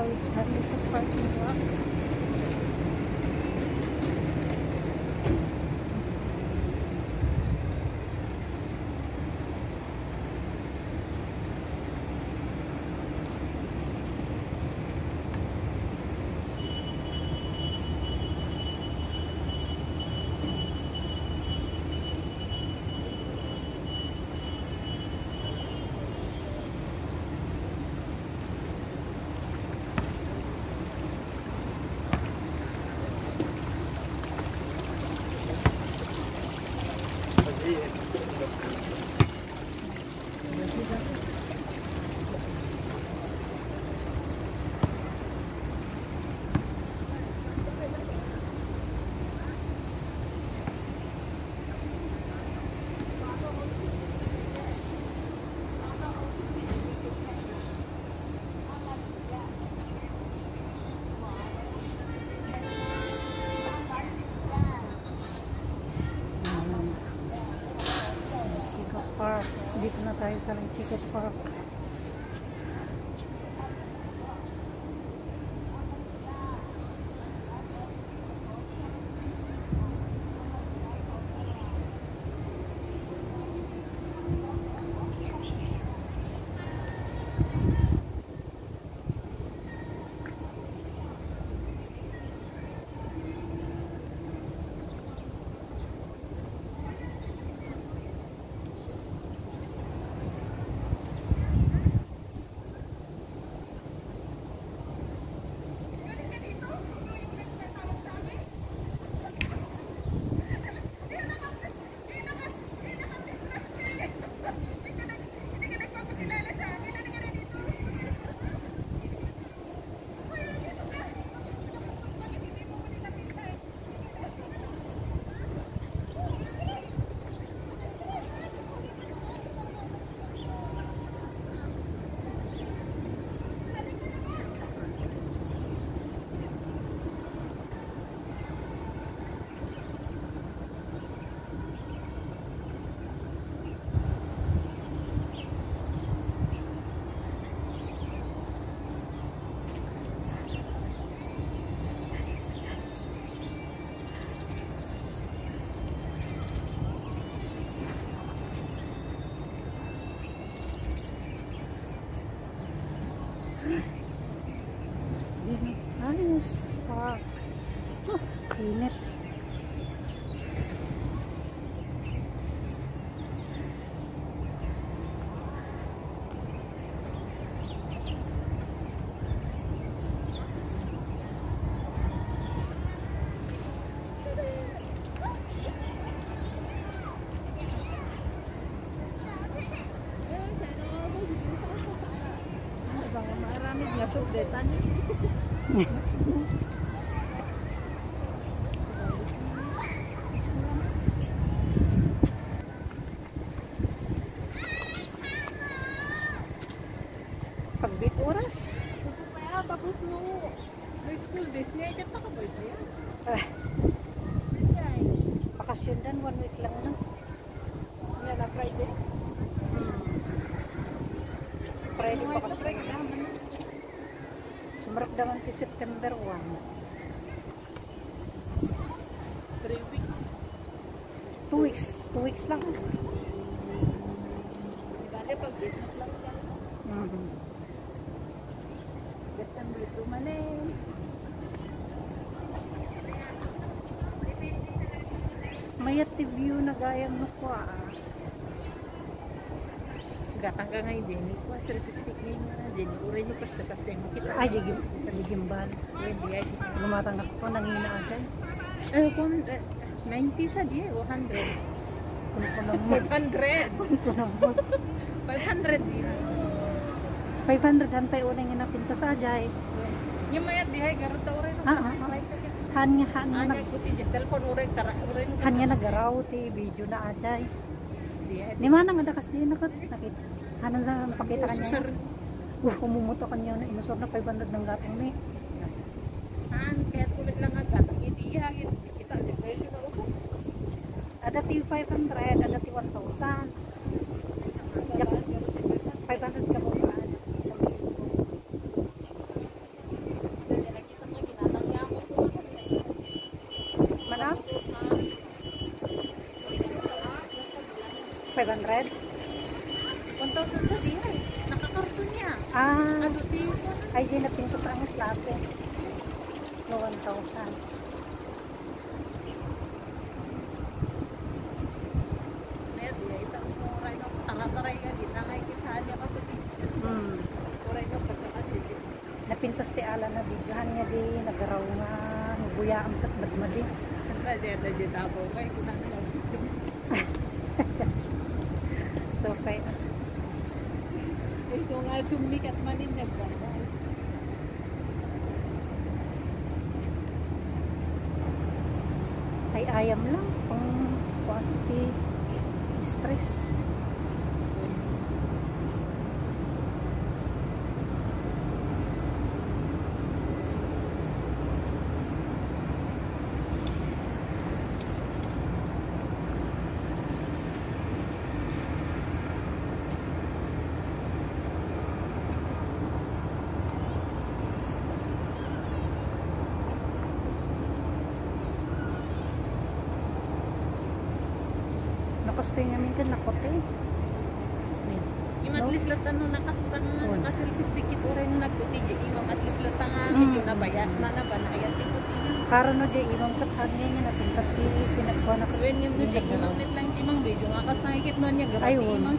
so we can have this apartment lot. Dito na tayo sa Chico Park. Sumarap naman ti September 1. Three weeks. Two weeks. Two weeks lang. Dali pag business lang yan. Mhm. Best ang dito man eh. Mayat view na gayang nukwa. Gatang ka nga din. Ikaw, sarcastic na yun na. Din, uray nyo kasta-kasta yung makita. Ay, jigim. Tagigimbal. Hindi ay. Lumatang ako nangina agad. Eh, kung eh, 90 sa di, 100. Kung ko lang mo. 500. Kung ko lang mo. 500 di. 500 han pa'y unang inapinta sa ajay. Yung mayat di ay, garot ta uray. Ah, ah, ah. Han nga, han nga, Ano, nag, kuti di cellphone uray, tara, uray nyo han nga nagaraw ti video na ajay. Di mana nga dakas din ako. Nakit. Hanan sa pakita kanya. Sir, Uh, kumumuto kanya na inusor na 500 ng gatong ni. saan? Kaya tulit lang. Ang ideya, kita, ba yun na upo? Ada ti 500, ada ti 1,000. Yak, 500 ka mo ba? Dali, nakita mo, ginatang niya ako po sa Mana? 500? 1,000 sa di ay. Nakakarton niya. Ah, Ano, di ko na. ay di napinto sa ang klase. No 1,000. Mayat di ay. Tapos mo, uray no, tara-taray ka di. Nangay kita niya ka to di. Hmm. Uray no, pasakan di. di. Napintas ti ala na videohan niya di nagaraw nga buya ang tatmadmadi. Handa dyan, na dyan, tabo. Kaya ko na nga. So kay Ito nga, sumikat manin na ba? ay ayam lang Nakustoy namin kan nakote. Yung at least lata nung nakastang Oo. nakasilpistikit oray nung nagputi di imam at least lata nga Mm. medyo nabayat na na ba na ayat ti puti na. Karon no di imam kat hangin nga napintas ti pinagkuha na yung Yung di imam nit lang ti mang medyo nga kas nakikit nun niya oo. imam